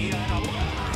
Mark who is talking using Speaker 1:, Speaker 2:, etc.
Speaker 1: Indiana.